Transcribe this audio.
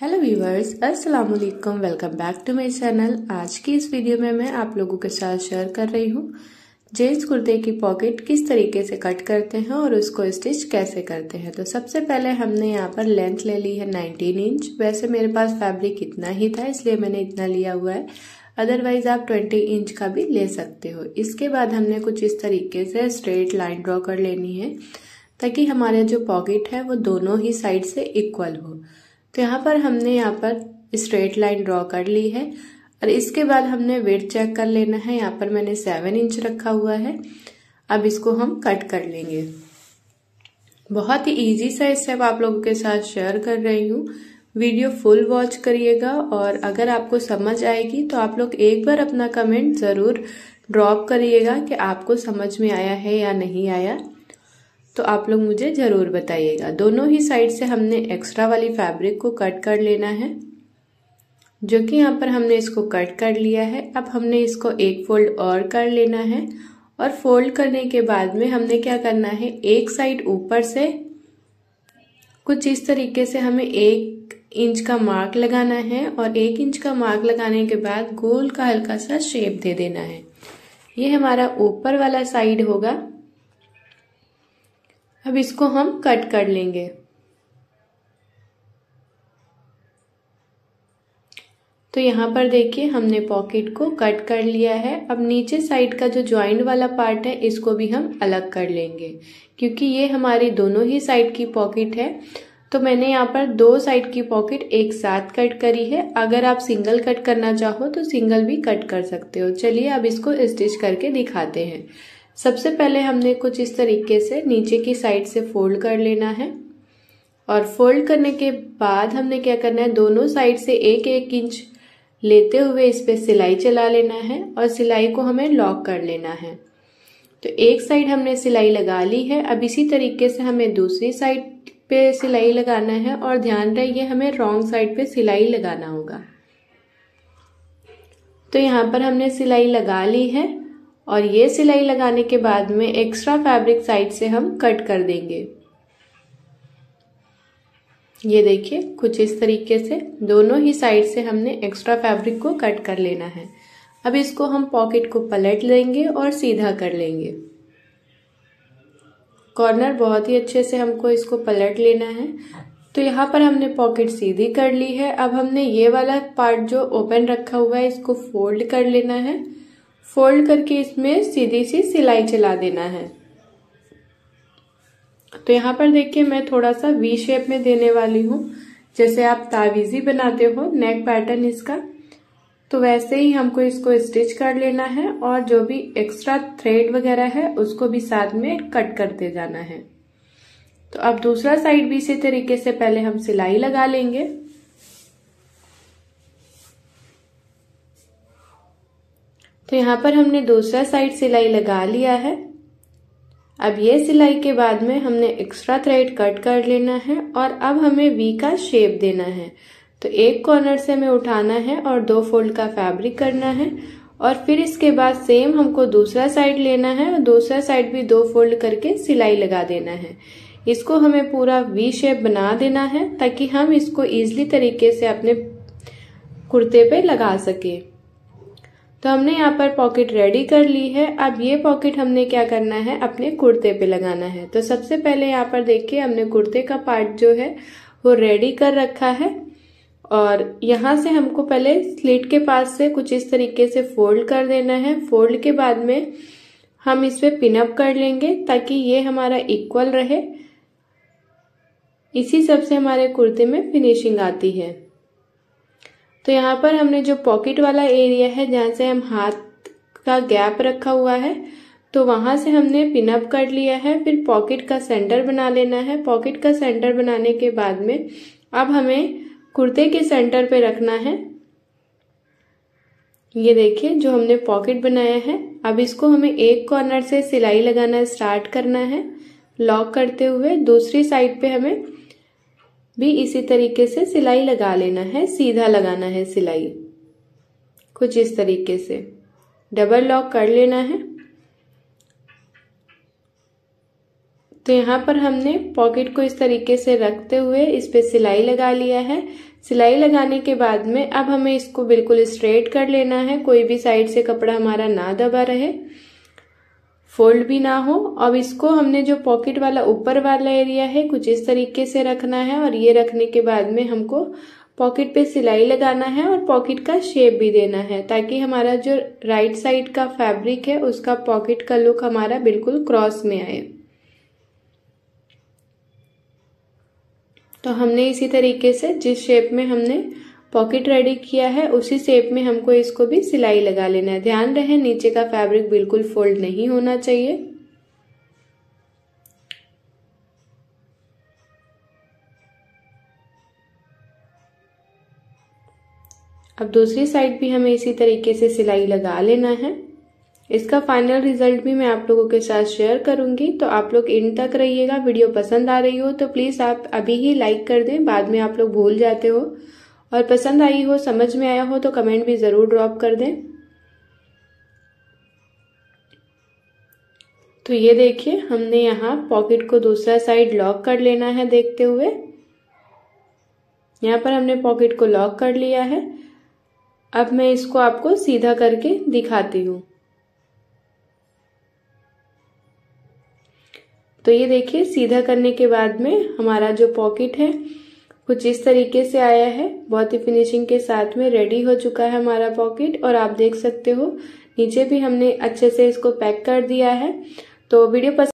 Hello viewers अस्सलाम वालेकुम welcome back to my channel आज की इस वीडियो में मैं आप लोगों के साथ शेयर कर रही हूँ जेंट्स कुर्ते की पॉकेट किस तरीके से कट करते हैं और उसको स्टिच कैसे करते हैं। तो सबसे पहले हमने यहाँ पर लेंथ ले ली है 19 इंच वैसे मेरे पास फैब्रिक इतना ही था, इसलिए मैंने इतना लिया हुआ है। अदरवाइज़ आप 20 इंच का भी ले सकते हो। इसके बाद हमने कुछ इस तरीके से स्ट्रेट लाइन ड्रॉ कर लेनी है, ताकि हमारे जो पॉकेट है वो दोनों ही साइड से इक्वल हो। तो यहाँ पर हमने यहाँ पर स्ट्रेट लाइन ड्रॉ कर ली है और इसके बाद हमने वेट चेक कर लेना है। यहाँ पर मैंने सेवन इंच रखा हुआ है। अब इसको हम कट कर लेंगे। बहुत ही इजी सा स्टेप आप लोगों के साथ शेयर कर रही हूँ। वीडियो फुल वॉच करिएगा और अगर आपको समझ आएगी तो आप लोग एक बार अपना कमेंट ज़रूर ड्रॉप करिएगा कि आपको समझ में आया है या नहीं आया। तो आप लोग मुझे ज़रूर बताइएगा। दोनों ही साइड से हमने एक्स्ट्रा वाली फैब्रिक को कट कर लेना है, जो कि यहाँ पर हमने इसको कट कर लिया है। अब हमने इसको एक फोल्ड और कर लेना है और फोल्ड करने के बाद में हमने क्या करना है, एक साइड ऊपर से कुछ इस तरीके से हमें एक इंच का मार्क लगाना है और एक इंच का मार्क लगाने के बाद गोल का हल्का सा शेप दे देना है। ये हमारा ऊपर वाला साइड होगा। अब इसको हम कट कर लेंगे। तो यहाँ पर देखिए, हमने पॉकेट को कट कर लिया है। अब नीचे साइड का जो ज्वाइंट वाला पार्ट है, इसको भी हम अलग कर लेंगे। क्योंकि ये हमारी दोनों ही साइड की पॉकेट है। तो मैंने यहाँ पर दो साइड की पॉकेट एक साथ कट करी है। अगर आप सिंगल कट करना चाहो तो सिंगल भी कट कर सकते हो। चलिए, अब इसको स्टिच करके दिखाते हैं। सबसे पहले हमने कुछ इस तरीके से नीचे की साइड से फोल्ड कर लेना है। और फोल्ड करने के बाद हमने क्या करना है, दोनों साइड से एक एक इंच लेते हुए इस पर सिलाई चला लेना है और सिलाई को हमें लॉक कर लेना है। तो एक साइड हमने सिलाई लगा ली है, अब इसी तरीके से हमें दूसरी साइड पे सिलाई लगाना है और ध्यान रहिए हमें रॉन्ग साइड पे सिलाई लगाना होगा। तो यहाँ पर हमने सिलाई लगा ली है। और ये सिलाई लगाने के बाद में एक्स्ट्रा फैब्रिक साइड से हम कट कर देंगे। ये देखिए, कुछ इस तरीके से दोनों ही साइड से हमने एक्स्ट्रा फैब्रिक को कट कर लेना है। अब इसको हम पॉकेट को पलट लेंगे और सीधा कर लेंगे। कॉर्नर बहुत ही अच्छे से हमको इसको पलट लेना है। तो यहाँ पर हमने पॉकेट सीधी कर ली है। अब हमने ये वाला पार्ट जो ओपन रखा हुआ है, इसको फोल्ड कर लेना है। फोल्ड करके इसमें सीधी सी सिलाई चला देना है। तो यहाँ पर देखिए मैं थोड़ा सा वी शेप में देने वाली हूँ। जैसे आप तावीजी बनाते हो नेक पैटर्न इसका तो वैसे ही हमको इसको स्टिच कर लेना है और जो भी एक्स्ट्रा थ्रेड वगैरह है, उसको भी साथ में कट करते जाना है। तो अब दूसरा साइड भी इसी तरीके से पहले हम सिलाई लगा लेंगे। तो यहाँ पर हमने दूसरा साइड सिलाई लगा लिया है। अब ये सिलाई के बाद में हमने एक्स्ट्रा थ्रेड कट कर लेना है और अब हमें वी का शेप देना है। तो एक कॉर्नर से हमें उठाना है और दो फोल्ड का फैब्रिक करना है और फिर इसके बाद सेम हमको दूसरा साइड लेना है और दूसरा साइड भी दो फोल्ड करके सिलाई लगा देना है। इसको हमें पूरा वी शेप बना देना है ताकि हम इसको इजली तरीके से अपने कुर्ते पे लगा सके। तो हमने यहाँ पर पॉकेट रेडी कर ली है। अब ये पॉकेट हमने क्या करना है? अपने कुर्ते पे लगाना है। तो सबसे पहले यहाँ पर देखिए, हमने कुर्ते का पार्ट जो है, वो रेडी कर रखा है। और यहाँ से हमको पहले स्लीट के पास से कुछ इस तरीके से फोल्ड कर देना है। फोल्ड के बाद में हम इस पर पिनअप कर लेंगे ताकि ये हमारा इक्वल रहे। इसी सबसे हमारे कुर्ते में फिनिशिंग आती है। तो यहाँ पर हमने जो पॉकेट वाला एरिया है, जहाँ से हम हाथ का गैप रखा हुआ है तो वहाँ से हमने पिनअप कर लिया है, फिर पॉकेट का सेंटर बना लेना है। पॉकेट का सेंटर बनाने के बाद में अब हमें कुर्ते के सेंटर पे रखना है। ये देखिए, जो हमने पॉकेट बनाया है, अब इसको हमें एक कॉर्नर से सिलाई लगाना स्टार्ट करना है। लॉक करते हुए दूसरी साइड पे हमें भी इसी तरीके से सिलाई लगा लेना है, सीधा लगाना है सिलाई। कुछ इस तरीके से। डबल लॉक कर लेना है। तो यहाँ पर हमने पॉकेट को इस तरीके से रखते हुए इस पे सिलाई लगा लिया है। सिलाई लगाने के बाद में अब हमें इसको बिल्कुल स्ट्रेट कर लेना है। कोई भी साइड से कपड़ा हमारा ना दबा रहे। फोल्ड भी ना हो। अब इसको हमने जो पॉकेट वाला ऊपर वाला एरिया है, कुछ इस तरीके से रखना है और ये रखने के बाद में हमको पॉकेट पे सिलाई लगाना है और पॉकेट का शेप भी देना है, ताकि हमारा जो राइट साइड का फैब्रिक है, उसका पॉकेट का लुक हमारा बिल्कुल क्रॉस में आए। तो हमने इसी तरीके से जिस शेप में हमने पॉकेट रेडी किया है, उसी शेप में हमको इसको भी सिलाई लगा लेना है। ध्यान रहे, नीचे का फैब्रिक बिल्कुल फोल्ड नहीं होना चाहिए। अब दूसरी साइड भी हमें इसी तरीके से सिलाई लगा लेना है। इसका फाइनल रिज़ल्ट भी मैं आप लोगों के साथ शेयर करूँगी। तो आप लोग इन तक रहिएगा। वीडियो पसंद आ रही हो तो प्लीज़ आप अभी ही लाइक कर दें। बाद में आप लोग भूल जाते हो। और पसंद आई हो, समझ में आया हो तो कमेंट भी ज़रूर ड्रॉप कर दें। तो ये देखिए, हमने यहाँ पॉकेट को दूसरा साइड लॉक कर लेना है देखते हुए। यहाँ पर हमने पॉकेट को लॉक कर लिया है। अब मैं इसको आपको सीधा करके दिखाती हूँ। तो ये देखिए, सीधा करने के बाद में हमारा जो पॉकेट है कुछ इस तरीके से आया है। बहुत ही फिनिशिंग के साथ में रेडी हो चुका है हमारा पॉकेट और आप देख सकते हो। नीचे भी हमने अच्छे से इसको पैक कर दिया है। तो वीडियो पसंद